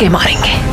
के मारेंगे।